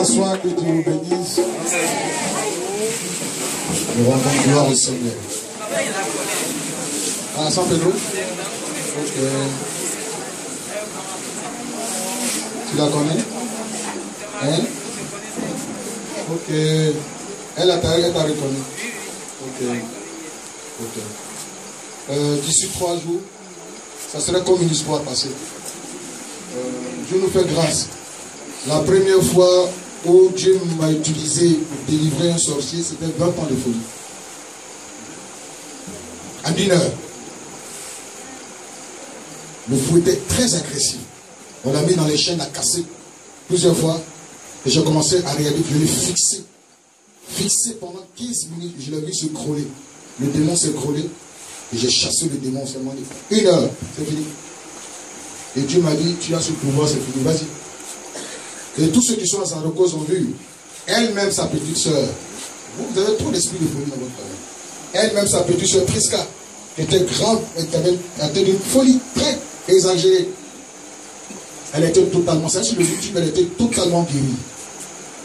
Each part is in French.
asseoir, que Dieu vous bénisse. Nous rendons gloire au Seigneur. Ah, San Pedro Ok. Tu la connais? Hein? Ok. Elle a t'a elle t'a reconnu. Ok. Ok. Euh, D'ici trois jours, ça serait comme une histoire passée. Euh, Dieu nous fait grâce. La première fois où Dieu m'a utilisé pour délivrer un sorcier, c'était 20 ans de folie. En une heure. Le fou était très agressif. On l'a mis dans les chaînes, l'a cassé plusieurs fois. Et j'ai commencé à regarder, je l'ai fixé. Fixé pendant 15 minutes, je l'ai vu se crouler. Le démon s'est croulé. Et j'ai chassé le démon seulement. Une heure, c'est fini. Et Dieu m'a dit, tu as ce pouvoir, c'est fini, vas-y. Et tous ceux qui sont à Sandrocos ont vu, elle-même, sa petite sœur, vous, avez trop d'esprit de folie dans votre famille. Elle-même, sa petite sœur, Prisca, était grave, elle avait, d'une folie très exagérée. Elle était totalement, c'est sur le YouTube, elle était totalement guérie.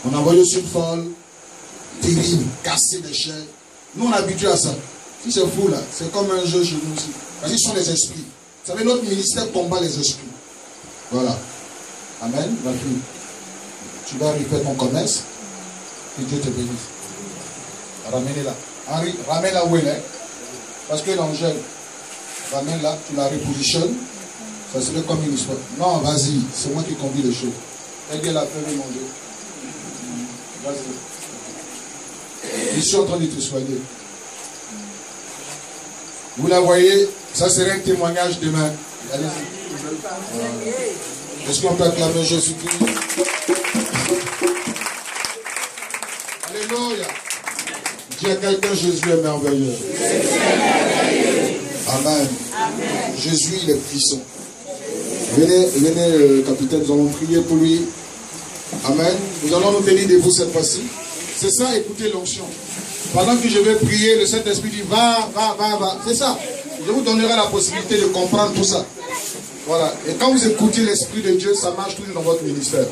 On a envoyé sur une folle, terrible, cassée des chairs. Nous, on est habitués à ça. Si c'est fou, là, c'est comme un jeu chez nous aussi. Parce qu'ils sont les esprits. Vous savez, notre ministère combat les esprits. Voilà. Amen. Fille. Tu vas refaire ton commerce. Que Dieu te bénisse. Ramène-la. Henri, ramène-la où elle est. Parce que l'angèle, ramène-la, tu la repositionnes. Ça serait comme une histoire. Non, vas-y, c'est moi qui conduis les choses. Aide-la à faire manger. Vas-y. Je suis en train de te soigner. Vous la voyez, ça serait un témoignage demain. Allez-y. Est-ce qu'on peut acclamer Jésus-Christ? Alléluia. Dis à quelqu'un, Jésus est merveilleux. Amen. Jésus, il est puissant. Venez, venez, euh, capitaine, nous allons prier pour lui. Amen. Nous allons nous bénir de vous cette fois-ci. C'est ça, écoutez l'onction. Pendant que je vais prier, le Saint-Esprit dit va, va, va, va. C'est ça. Je vous donnerai la possibilité de comprendre tout ça. Voilà. Et quand vous écoutez l'Esprit de Dieu, ça marche toujours dans votre ministère.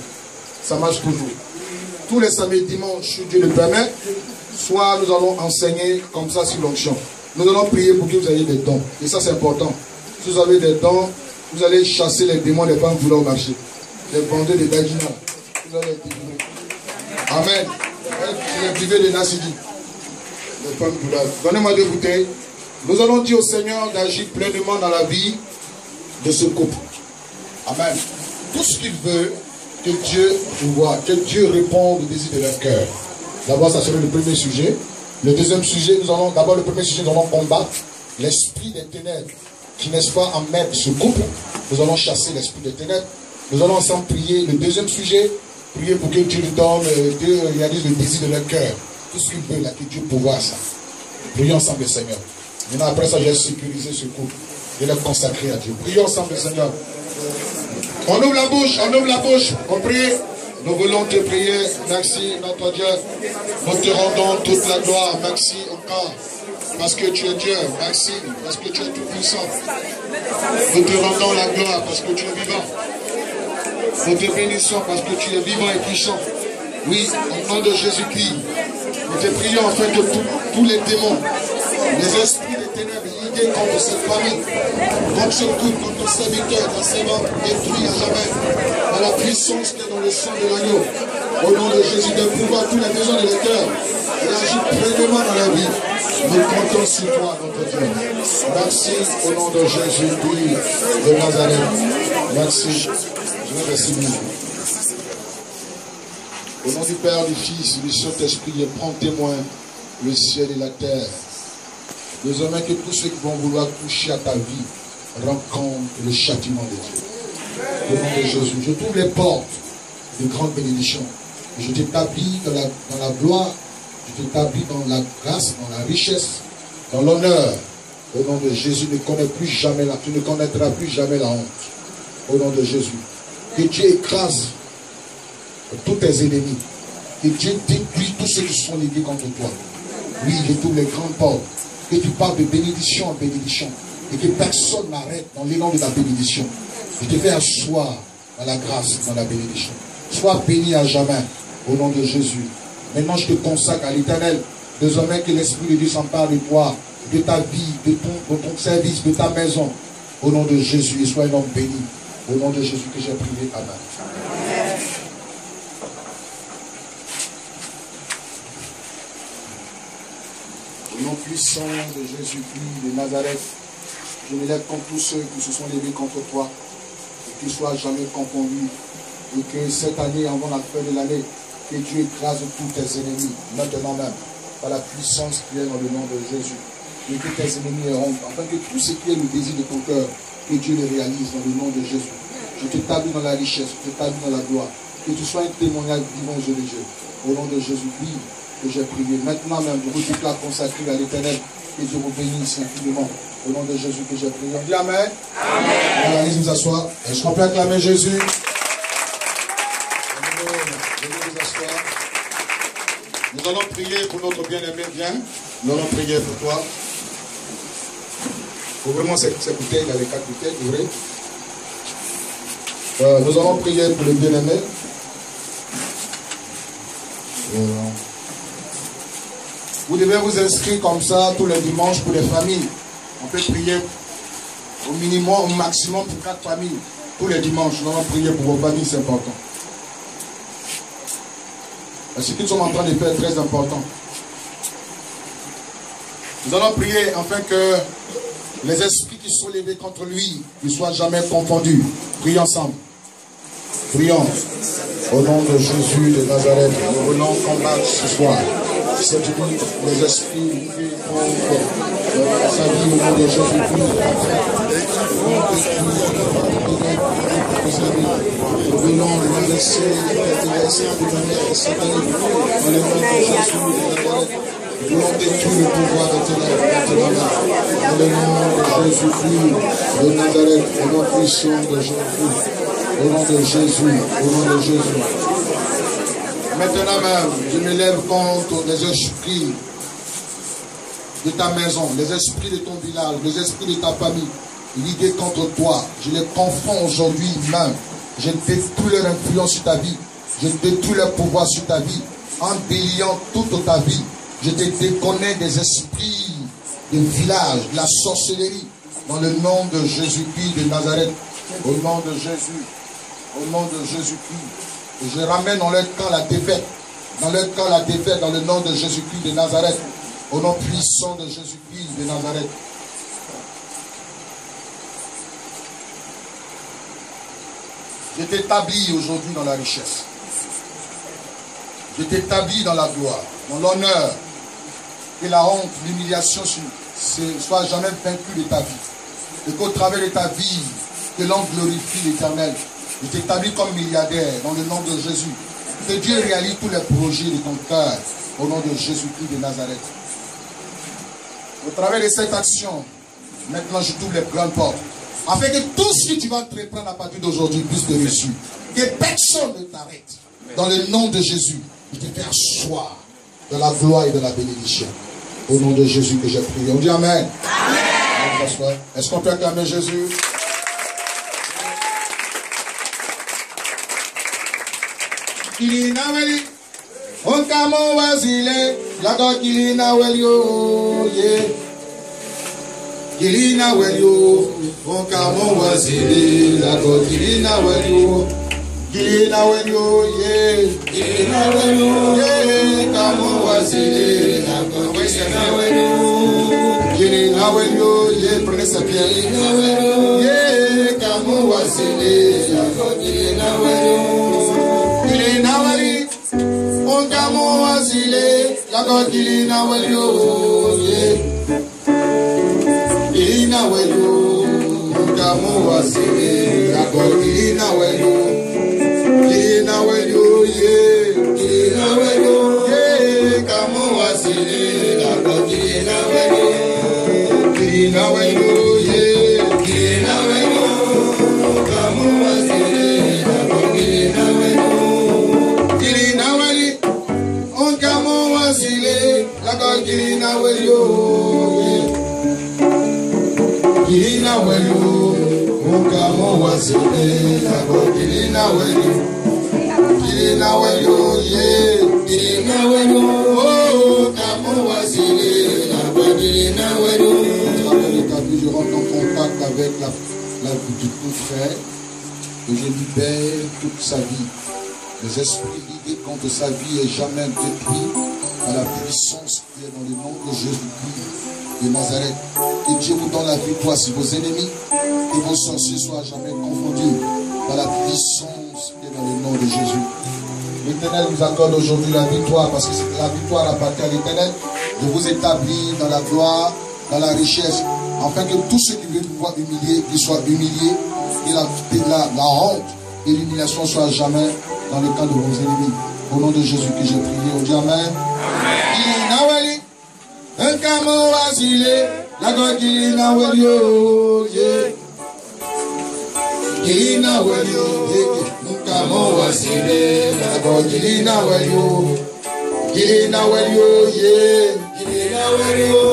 Ça marche toujours. Tous les samedis, dimanches, si Dieu le permet, soit nous allons enseigner comme ça sur l'onction. Nous allons prier pour que vous ayez des dons. Et ça, c'est important. Si vous avez des dons, vous allez chasser les démons des femmes voulant marcher. Les bandits de Dagina. Vous allez les délivrer. Amen. Les privés de Nassidi. Les femmes voulant. Donnez-moi deux bouteilles. Nous allons dire au Seigneur d'agir pleinement dans la vie de ce couple. Amen. Tout ce qu'il veut, que Dieu voit, que Dieu réponde au désir de leur cœur. D'abord, ça serait le premier sujet. Le deuxième sujet, nous allons, d'abord le premier sujet, nous allons combattre l'esprit des ténèbres qui, n'est-ce pas, emmène ce couple. Nous allons chasser l'esprit des ténèbres. Nous allons ensemble prier. Le deuxième sujet, prier pour que Dieu donne, euh, Dieu réalise le désir de leur cœur. Tout ce qu'il veut, là, que Dieu pourvoie ça. Prions ensemble le Seigneur. Maintenant, après ça, j'ai sécurisé ce couple et le consacrer à Dieu. Prions ensemble le Seigneur. On ouvre la bouche, on ouvre la bouche, on prie. Nous voulons te prier. Merci, notre Dieu. Nous te rendons toute la gloire. Merci encore. Parce que tu es Dieu. Merci. Parce que tu es tout puissant. Nous te rendons la gloire parce que tu es vivant. Nous te bénissons parce que tu es vivant et puissant. Oui, au nom de Jésus-Christ, nous te prions afin que tous- les démons, les esprits des ténèbres ligués contre cette famille, contre couple, contre ton serviteur, ta servante, détruits à jamais. par la puissance qui est dans le sang de l'agneau. Au nom de Jésus, de pouvoir tous les besoins de leur cœur et agir pleinement dans la vie. Nous comptons sur toi, notre Dieu. Merci au nom de Jésus, de Nazareth. Merci. Je vous remercie. Au nom du Père, du Fils, du Saint-Esprit, je prends témoin le ciel et la terre. Désormais que tous ceux qui vont vouloir toucher à ta vie rencontrent le châtiment de Dieu. Au nom de Jésus, je trouve les portes de grande bénédiction. Je t'établis dans la, dans la gloire, je t'établis dans la grâce, dans la richesse, dans l'honneur. Au nom de Jésus, ne connais plus jamais la, tu ne connaîtras plus jamais la honte. Au nom de Jésus. Que Dieu écrase tous tes ennemis. Que Dieu détruit tous ceux qui sont ligués contre toi. Oui, je trouve les grandes portes. Que tu parles de bénédiction en bénédiction. Et que personne n'arrête dans l'élan de la bénédiction. Je te fais asseoir dans la grâce, dans la bénédiction. Sois béni à jamais au nom de Jésus. Maintenant, je te consacre à l'éternel. Désormais que l'Esprit de Dieu s'empare de toi, de ta vie, de ton, de ton service, de ta maison. Au nom de Jésus, et sois un homme béni. Au nom de Jésus que j'ai prié. Amen. Nom puissant de Jésus-Christ de Nazareth, je me lève contre tous ceux qui se sont levés contre toi, et qu'ils soient jamais confondus, et que cette année, avant la fin de l'année, que Dieu écrase tous tes ennemis, maintenant même, par la puissance qui est dans le nom de Jésus, et que tes ennemis erront, afin que tout ce qui est le désir de ton cœur, que Dieu le réalise dans le nom de Jésus. Je t'établis dans la richesse, je t'établis dans la gloire, que tu sois un témoignage vivant aux yeux. Au nom de Jésus-Christ, que j'ai prié. Maintenant même, je vous déclare consacré à l'éternel. Que Dieu vous bénisse infiniment. Au nom de Jésus que j'ai prié. On dit Amen. Amen. Allez vous asseoir. Est-ce qu'on peut acclamer Jésus? Vous asseoir. Nous allons prier pour notre bien-aimé. Viens. Nous allons prier pour toi. Ouvrez-moi cette, cette bouteille. Il y a les quatre bouteilles. Ouvrez. Euh, nous allons prier pour le bien-aimé. Euh, vous devez vous inscrire comme ça tous les dimanches pour les familles. On peut prier au minimum, au maximum pour quatre familles. Tous les dimanches, nous allons prier pour vos familles, c'est important. Ce qu'ils sont en train de faire est très important. Nous allons prier afin que les esprits qui sont levés contre lui ne soient jamais confondus. Prions ensemble. Prions. Au nom de Jésus de Nazareth, nous venons combattre ce soir cette nuit les esprits contre sa vie au nom de Jésus-Christ. Nous venons le laisser de manière de Jésus voulons détruire le pouvoir de ténèbres maintenant. Dans le nom de Jésus-Christ de Nazareth, au nom puissant de Jésus-Christ. Au nom de Jésus, au nom de Jésus. Maintenant même, je me lève contre les esprits de ta maison, les esprits de ton village, les esprits de ta famille, l'idée contre toi. Je les confonds aujourd'hui même. Je détruis leur influence sur ta vie. Je détruis leur pouvoir sur ta vie. En déliant toute ta vie. Je te déconnais des esprits de village, de la sorcellerie. Dans le nom de Jésus-Christ de Nazareth. Au nom de Jésus. Au nom de Jésus-Christ. Et je ramène dans leur camp la défaite. Dans leur camp la défaite dans le nom de Jésus-Christ de Nazareth. Au nom puissant de Jésus-Christ de Nazareth. Je t'établis aujourd'hui dans la richesse. Je t'établis dans la gloire, dans l'honneur. Que la honte, l'humiliation ne soit jamais vaincue de ta vie. Et qu'au travers de ta vie, que l'on glorifie l'éternel. Je t'établis comme milliardaire dans le nom de Jésus. Que Dieu réalise tous les projets de ton cœur au nom de Jésus-Christ de Nazareth. Au travers de cette action, maintenant je t'ouvre les grandes portes. Afin que tout ce que tu vas entreprendre à partir d'aujourd'hui puisse te reçu. Que personne ne t'arrête. Dans le nom de Jésus, je te fais asseoir de la gloire et de la bénédiction. Au nom de Jésus que j'ai prié. On dit Amen. Amen. Est-ce qu'on peut acclamer Jésus? kili na weli nka mo wa sile lako kili na weli o ye kili na weli o nka mo wa sile prenez sa pierre kili na weli o ye kamo wa muwasile lakotili na welyole ili na welu kamuwasile lakotili na welu ili na welu ye ili na welu ye kamuwasile lakotili na welu ili na welu je rentre en contact avec la, vie tout frère et je libère toute sa vie. Les esprits liés contre sa vie est jamais détruit à la puissance qui est dans le nom de Jésus-Christ de Nazareth. Que Dieu vous donne la victoire sur vos ennemis et vos sorciers soient jamais confondus par la puissance qui est dans le nom de Jésus. L'Éternel nous accorde aujourd'hui la victoire parce que la victoire appartient à l'Éternel. Je vous établis dans la gloire, dans la richesse, afin que tous ceux qui veulent vous voir humiliés, qu'ils soient humiliés, et la, honte et l'humiliation soient jamais dans le cas de vos ennemis. Au nom de Jésus que j'ai prié, on dit Amen. Inawali, jilina welio nkama wasile lakọ jilina welio jilina welio ye jilina welio.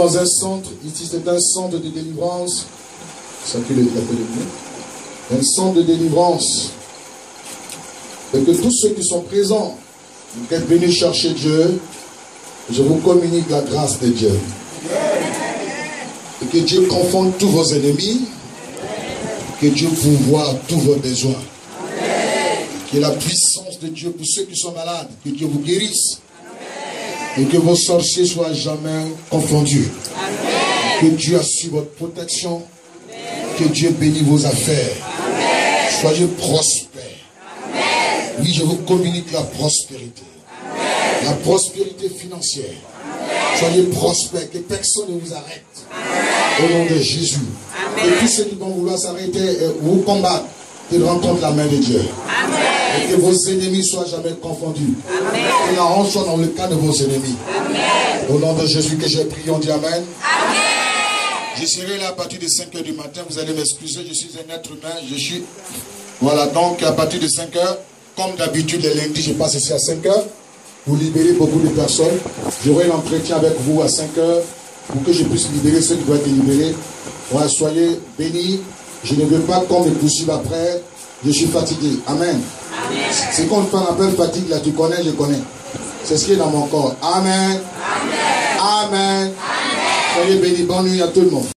Dans un centre. Ici, c'est un centre de délivrance. Un centre de délivrance. Et que tous ceux qui sont présents, qui êtes venus chercher Dieu, je vous communique la grâce de Dieu. Et que Dieu confonde tous vos ennemis. Que Dieu pourvoie tous vos besoins. Que la puissance de Dieu pour ceux qui sont malades, que Dieu vous guérisse. Et que vos sorciers soient jamais confondus. Que Dieu assure votre protection. Que Dieu bénisse vos affaires. Soyez prospères. Oui, je vous communique la prospérité. La prospérité financière. Soyez prospères, que personne ne vous arrête. Au nom de Jésus. Et tous ceux qui vont vouloir s'arrêter, euh, vous combattre, qu'ils rencontrent la main de Dieu. Et que vos ennemis soient jamais confondus. Que la honte soit dans le cas de vos ennemis. Au nom de Jésus que j'ai prié, on dit Amen. Je serai là à partir de 5 h du matin. Vous allez m'excuser, je suis un être humain. Je suis. Voilà, donc à partir de 5 h comme d'habitude, les lundis, je passe ici à 5 h Vous libérez beaucoup de personnes. J'aurai l'entretien avec vous à 5 h pour que je puisse libérer ceux qui doivent être libérés. Voilà, soyez bénis. Je ne veux pas qu'on me poursuive après. Je suis fatigué. Amen. C'est qu'on appelle fatigue, là, tu connais, je connais. C'est ce qui est dans mon corps. Amen. Amen. Amen. Soyez bénis. Bonne nuit à tout le monde.